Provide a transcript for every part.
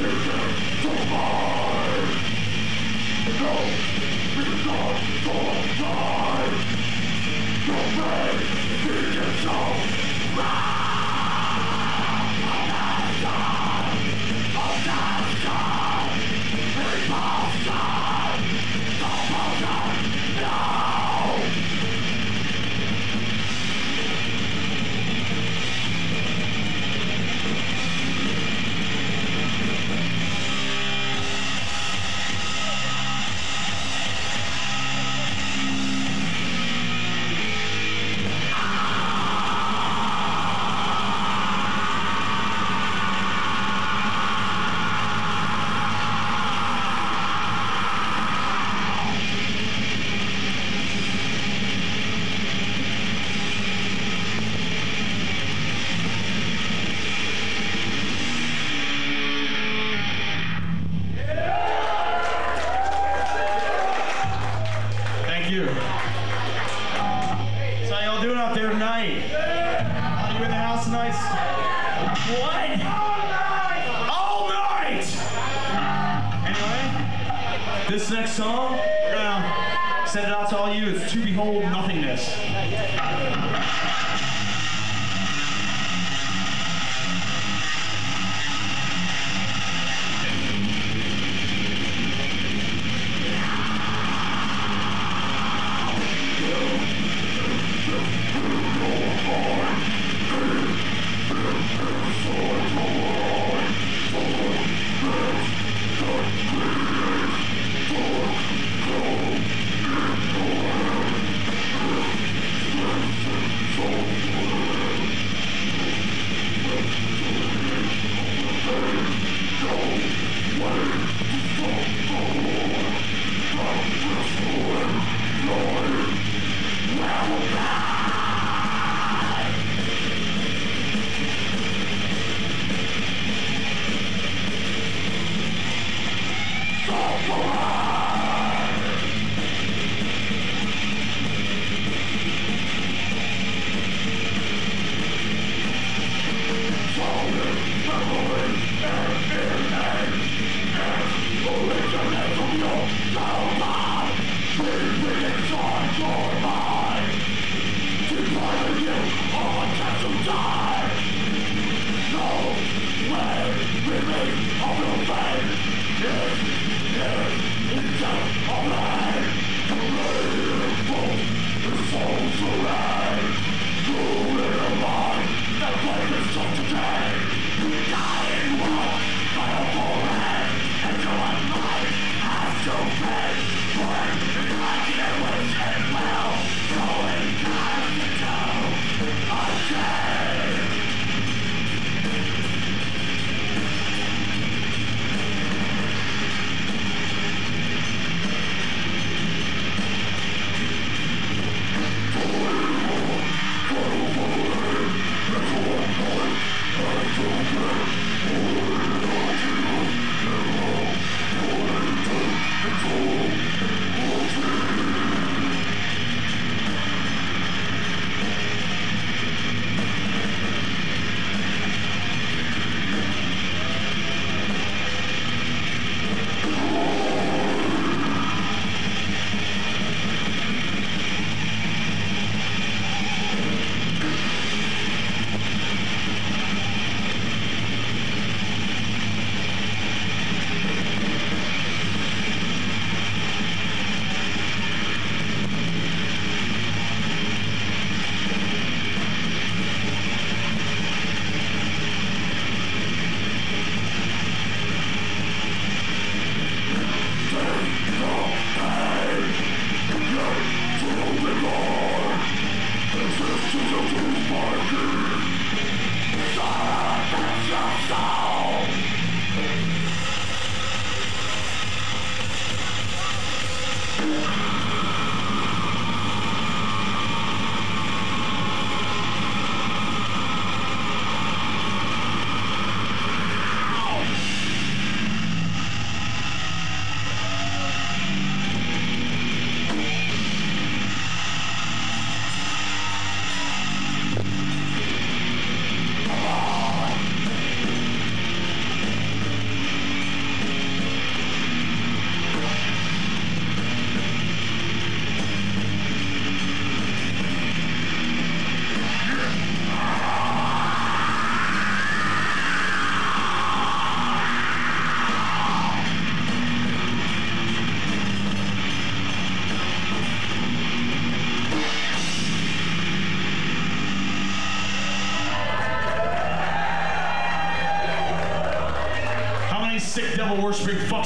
Thank doing out there tonight? Are you in the house tonight? What? All night! All night! Anyway, this next song, we're gonna send it out to all you. It's To Behold Nothingness.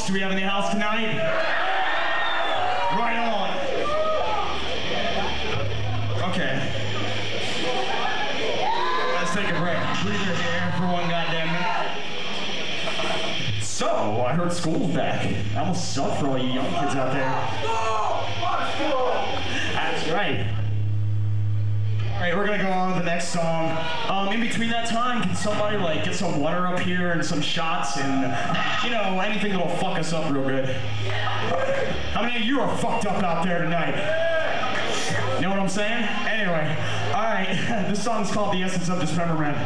Do we have in the house tonight? Right on. Okay. Let's take a break. Breather here for one goddamn minute. So, I heard school's back. That almost sucked for all you young kids out there. That's right. All right, we're gonna go on to the next song. Um, in between that time, can somebody like get some water up here and some shots and you know anything that'll fuck us up real good? How many of you are fucked up out there tonight? You know what I'm saying? Anyway, all right. This song's called "The Essence of Dismemberment."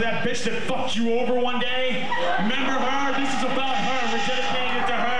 That bitch that fucked you over one day? Remember her? This is about her. We're dedicating it to her.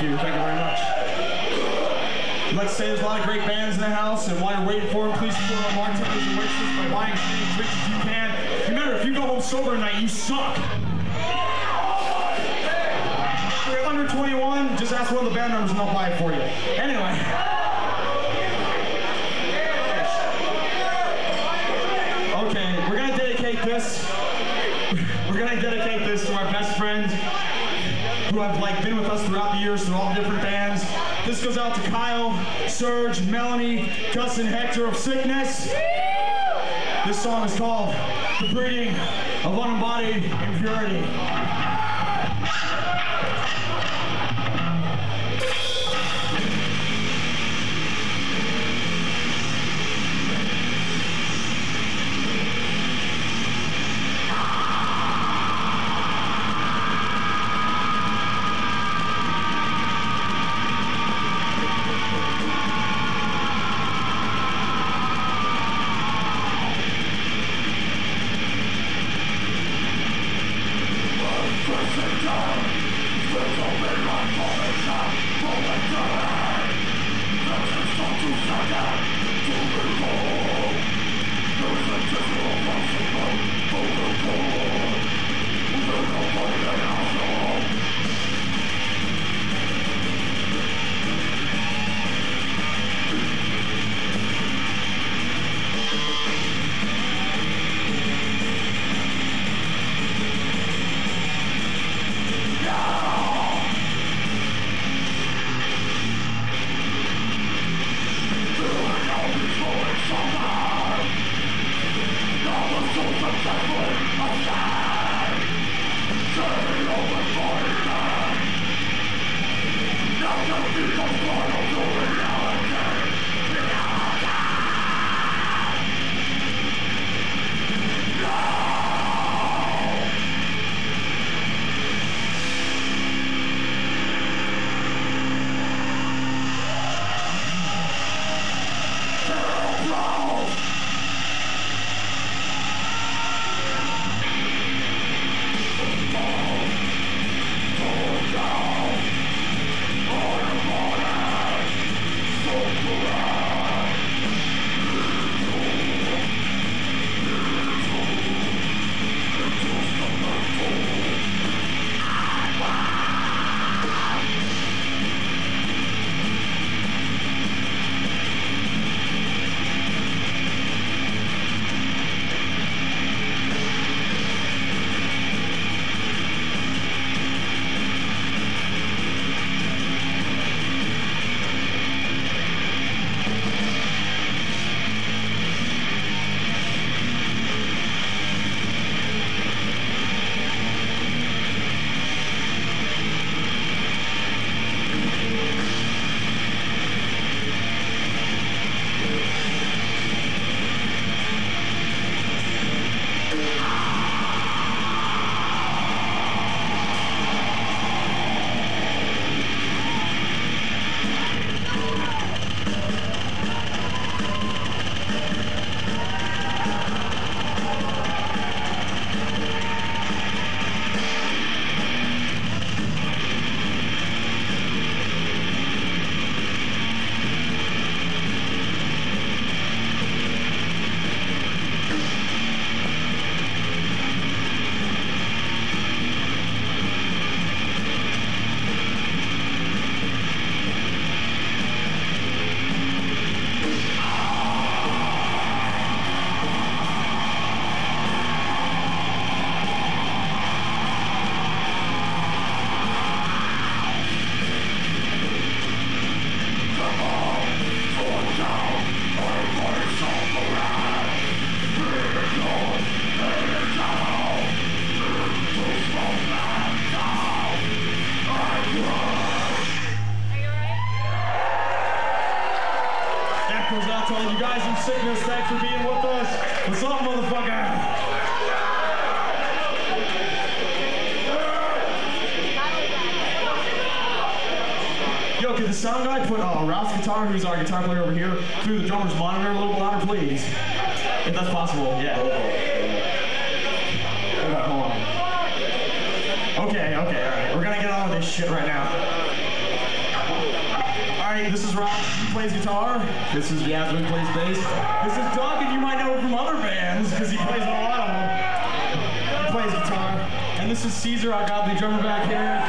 Thank you. Thank you very much. I'd like to say there's a lot of great bands in the house, and while you're waiting for them, please support our bartenders and waitresses by buying as many drinks as you can. Remember, if you go home sober tonight, you suck. If you're under 21, just ask one of the band members and they'll buy it for you. Anyway. Years through all different bands. This goes out to Kyle, Serge, Melanie, Gus, and Hector of Sickness. This song is called The Breeding of Unembodied Impurity. Guitar, who's our guitar player over here, through the drummer's monitor a little bit louder, please? If that's possible, yeah. On, hold on. Okay, okay, alright. We're gonna get on with this shit right now. All right, this is Rob. He plays guitar. This is Yasmin plays bass. This is Doug, and you might know him from other bands because he plays a lot of them. He plays guitar. And this is Cesar, our godly drummer back here.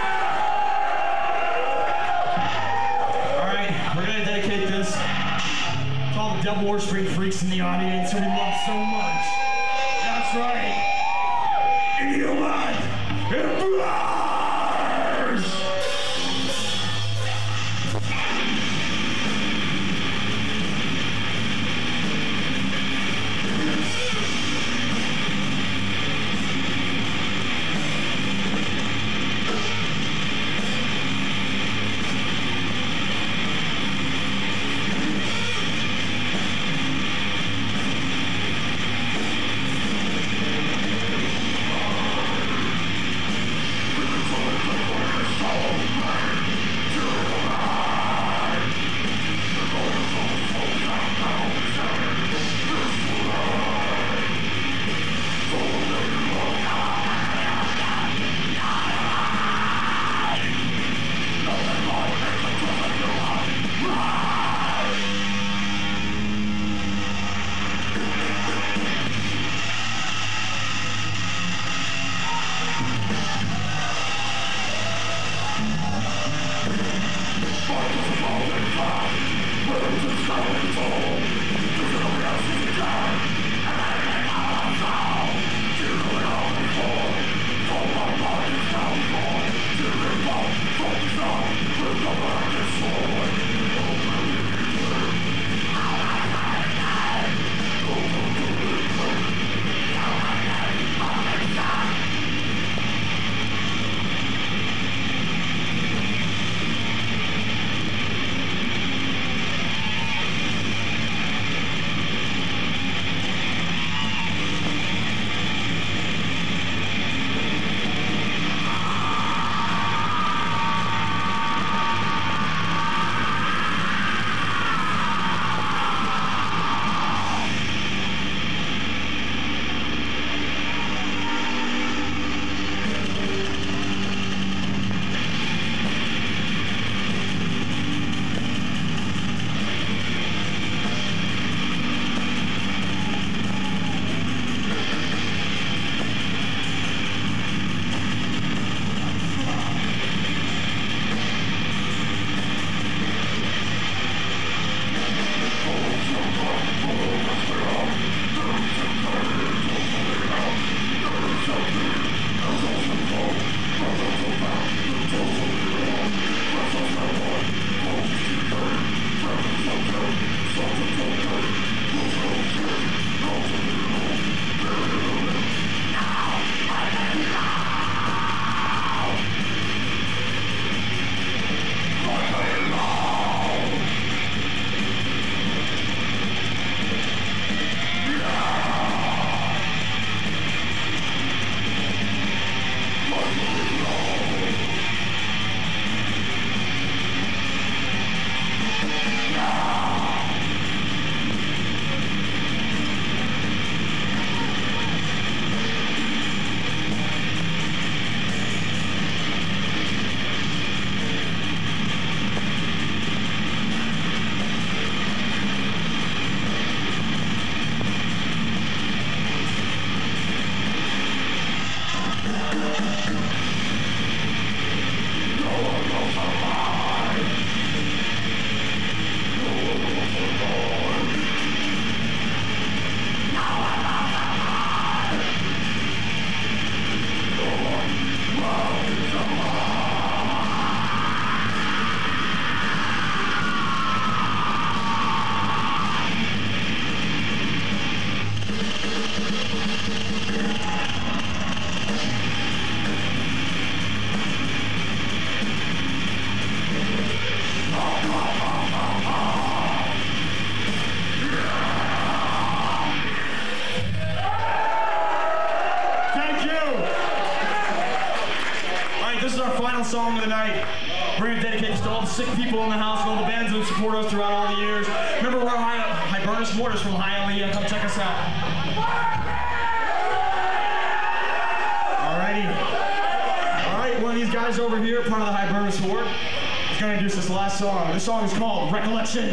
Fuck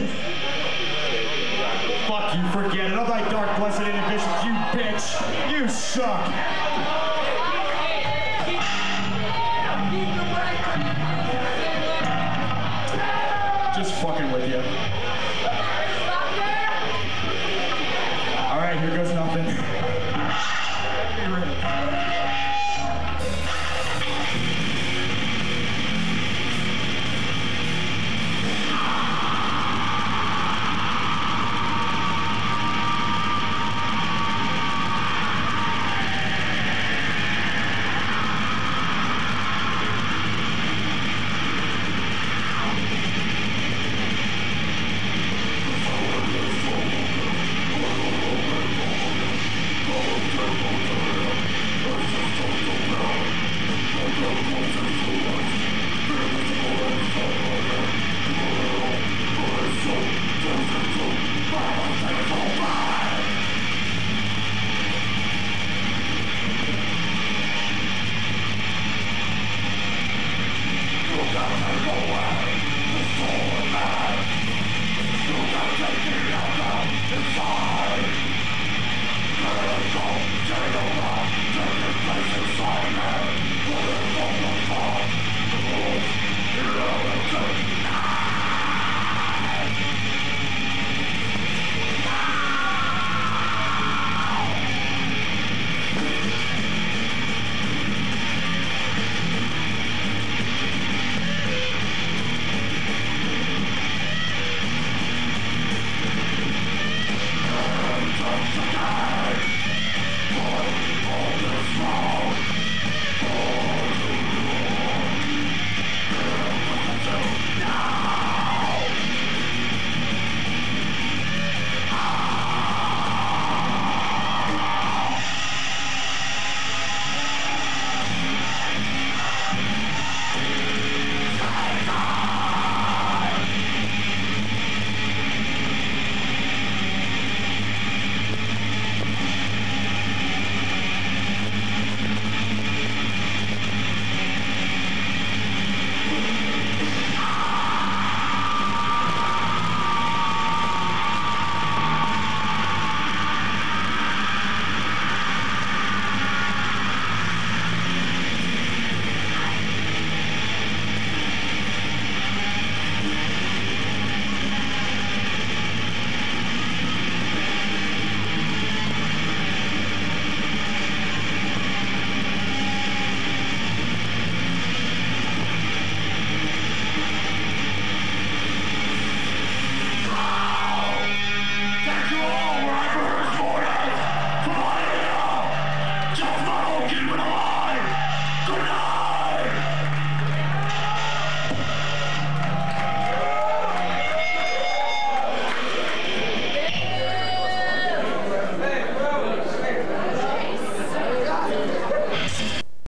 you, forget it. All thy dark, blessed inhibitions, you bitch. You suck. Just fucking with you. Go away, the soul man.